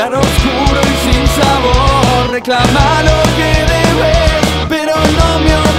claro oscuro y sin sabor. Reclama lo que debes, pero no me